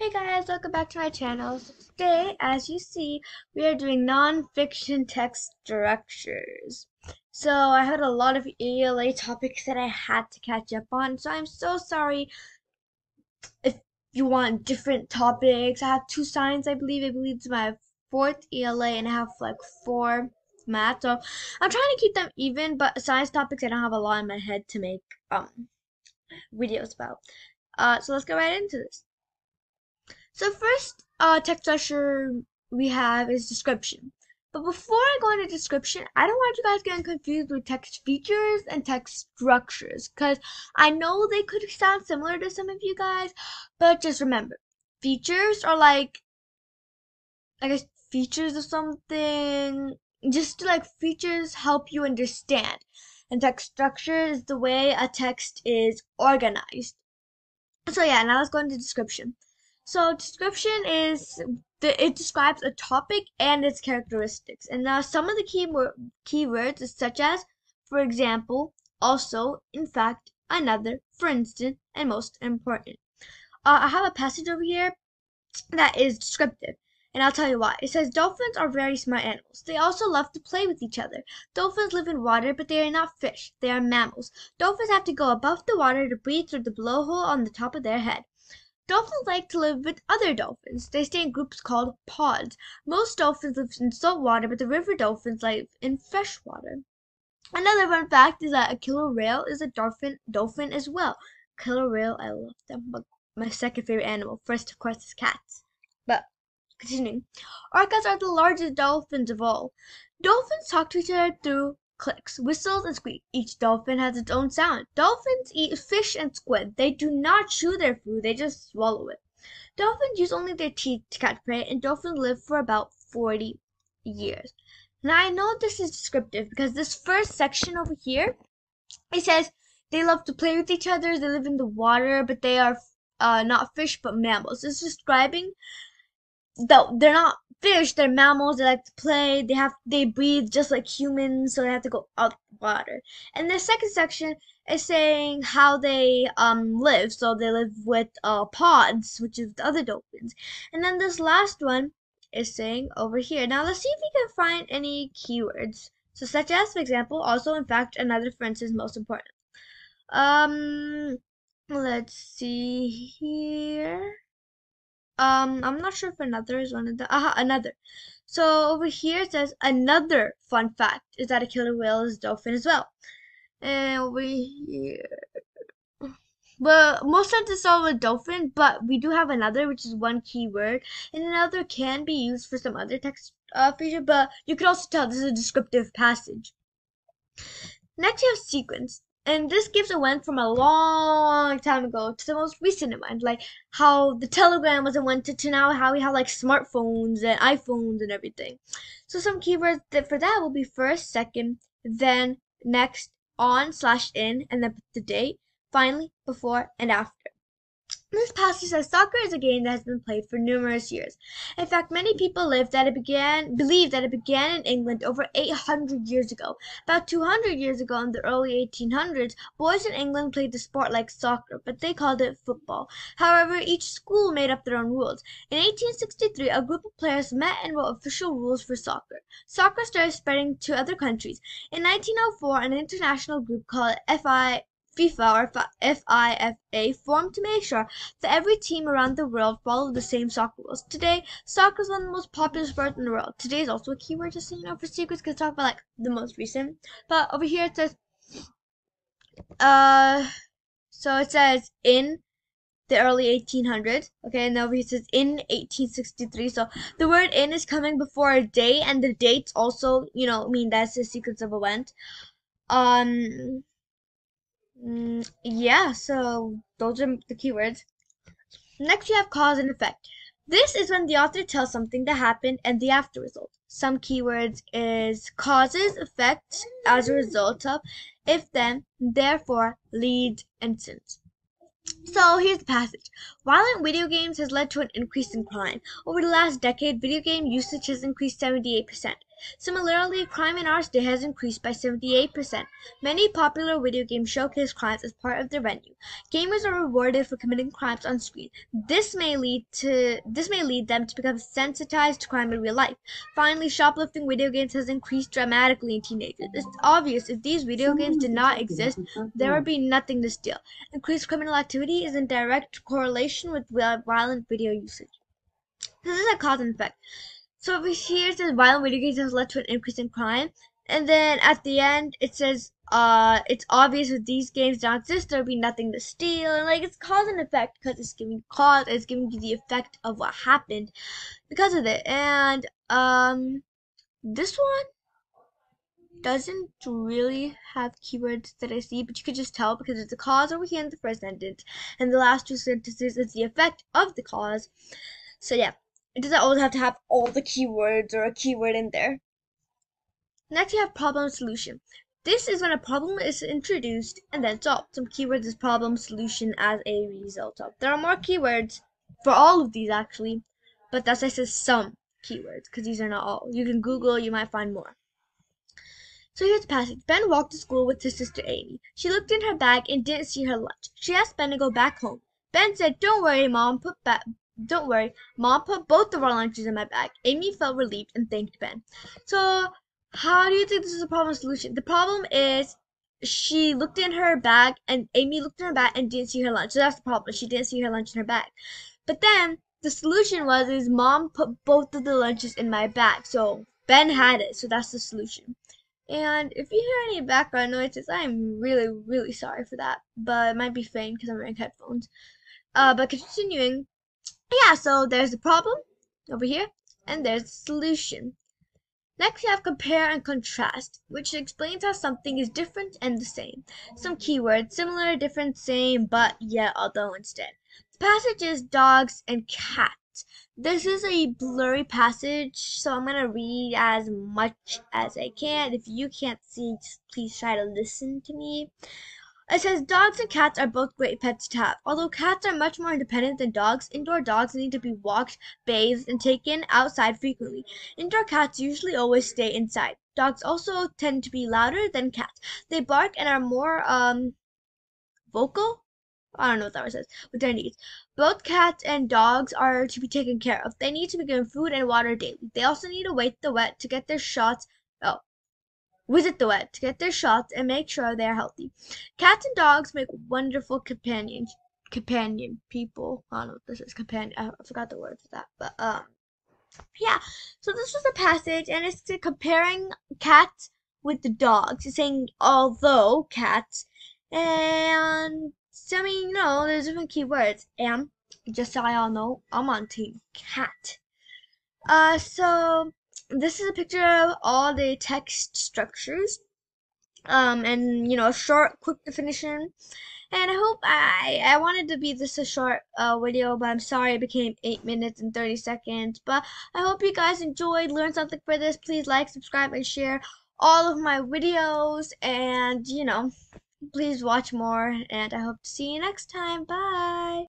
Hey guys, welcome back to my channel. So today, as you see, we are doing non-fiction text structures. So I had a lot of ELA topics that I had to catch up on, so I'm so sorry if you want different topics. I have two science, I believe. I believe it's my fourth ELA and I have like four math. So I'm trying to keep them even, but science topics I don't have a lot in my head to make um videos about. Uh, so let's go right into this. So first uh, text structure we have is description. But before I go into description, I don't want you guys getting confused with text features and text structures because I know they could sound similar to some of you guys, but just remember, features are like, I guess, features of something, just like features help you understand. And text structure is the way a text is organized. So yeah, now let's go into description. So description is the, it describes a topic and its characteristics. And now some of the key keywords such as, for example, also, in fact, another, for instance, and most important. Uh, I have a passage over here that is descriptive. And I'll tell you why. It says dolphins are very smart animals. They also love to play with each other. Dolphins live in water, but they are not fish. They are mammals. Dolphins have to go above the water to breathe through the blowhole on the top of their head. Dolphins like to live with other dolphins. They stay in groups called pods. Most dolphins live in salt water, but the river dolphins live in fresh water. Another fun fact is that a killer whale is a dolphin dolphin as well. Killer whale, I love them. But my second favorite animal. First, of course, is cats. But continuing, orcas are the largest dolphins of all. Dolphins talk to each other through clicks, whistles, and squeaks. Each dolphin has its own sound. Dolphins eat fish and squid. They do not chew their food, they just swallow it. Dolphins use only their teeth to catch prey, and dolphins live for about 40 years. Now, I know this is descriptive because this first section over here, it says they love to play with each other, they live in the water, but they are uh, not fish but mammals. It's describing that they're not fish, they're mammals, they like to play, they have they breathe just like humans, so they have to go out the water. And the second section is saying how they um live. So they live with uh pods, which is the other dolphins. And then this last one is saying over here. Now let's see if we can find any keywords. So such as, for example, also in fact, another for instance most important. Um let's see here. Um, I'm not sure if another is one of the. Aha, another. So over here it says another fun fact is that a killer whale is a dolphin as well. And over here. But most times it's all a dolphin, but we do have another, which is one keyword, and another can be used for some other text uh, feature, but you can also tell this is a descriptive passage. Next, you have sequence and this gives a went from a long time ago to the most recent event, like how the telegram was invented to now how we have like smartphones and iPhones and everything. So some keywords that for that will be first, second, then, next, on slash in, and then the date, finally, before, and after. This passage says soccer is a game that has been played for numerous years. In fact, many people live that it began, believe that it began in England over 800 years ago. About 200 years ago, in the early 1800s, boys in England played the sport like soccer, but they called it football. However, each school made up their own rules. In 1863, a group of players met and wrote official rules for soccer. Soccer started spreading to other countries. In 1904, an international group called FI FIFA or FIFA formed to make sure that every team around the world followed the same soccer rules. Today, soccer is one of the most popular sports in the world. Today is also a keyword just so you know for secrets because talk about like the most recent. But over here it says uh so it says in the early 1800s. Okay, and over here it says in 1863. So the word in is coming before a day, and the dates also, you know, mean that's the sequence of event. Um, Mm, yeah, so those are the keywords. Next, you have cause and effect. This is when the author tells something that happened and the after result. Some keywords is causes, effects, as a result of, if then, therefore, lead, and since. So here's the passage. Violent video games has led to an increase in crime. Over the last decade, video game usage has increased 78%. Similarly, crime in our state has increased by 78%. Many popular video games showcase crimes as part of their venue. Gamers are rewarded for committing crimes on screen. This may lead to this may lead them to become sensitized to crime in real life. Finally, shoplifting video games has increased dramatically in teenagers. It's obvious if these video games did not exist, there would be nothing to steal. Increased criminal activity is in direct correlation with violent video usage. This is a cause and effect. So over here it says violent video games has led to an increase in crime. And then at the end it says uh it's obvious if these games don't exist there'll be nothing to steal and like it's cause and effect because it's giving cause it's giving you the effect of what happened because of it. And um this one doesn't really have keywords that I see, but you could just tell because it's a cause over here in the first sentence, and the last two sentences is the effect of the cause. So yeah, it doesn't always have to have all the keywords or a keyword in there. Next, you have problem solution. This is when a problem is introduced and then solved. Some keywords is problem solution as a result of. There are more keywords for all of these actually, but that's I says some keywords because these are not all. You can Google, you might find more. So here's the passage. Ben walked to school with his sister Amy. She looked in her bag and didn't see her lunch. She asked Ben to go back home. Ben said, Don't worry, Mom, put back don't worry, Mom put both of our lunches in my bag. Amy felt relieved and thanked Ben. So, how do you think this is a problem solution? The problem is she looked in her bag and Amy looked in her bag and didn't see her lunch. So that's the problem. She didn't see her lunch in her bag. But then the solution was is mom put both of the lunches in my bag. So Ben had it. So that's the solution. And if you hear any background noises, I'm really, really sorry for that. But it might be faint because I'm wearing headphones. Uh, but continuing, yeah, so there's the problem over here, and there's the solution. Next we have compare and contrast, which explains how something is different and the same. Some keywords, similar, different, same, but yet although instead. The passage is dogs and cats. This is a blurry passage, so I'm to read as much as I can. If you can't see, please try to listen to me. It says dogs and cats are both great pets to have. Although cats are much more independent than dogs, indoor dogs need to be walked, bathed, and taken outside frequently. Indoor cats usually always stay inside. Dogs also tend to be louder than cats. They bark and are more um vocal. I don't know what that word says with their needs. Both cats and dogs are to be taken care of. They need to be given food and water daily. They also need to wait the wet to get their shots. Visit the vet to get their shots and make sure they are healthy. Cats and dogs make wonderful companions. Companion people. I don't know this is. Companion. I forgot the word for that. But um, yeah. So this was a passage, and it's comparing cats with the dogs. It's saying although cats, and so I mean, you know, there's different keywords. And just so y'all know, I'm on team cat. Uh, so this is a picture of all the text structures um, and you know a short quick definition. And I hope I I wanted to be this a short uh, video but I'm sorry it became 8 minutes and 30 seconds. But I hope you guys enjoyed. Learned something for this. Please like subscribe and share all of my videos. And you know please watch more. And I hope to see you next time. Bye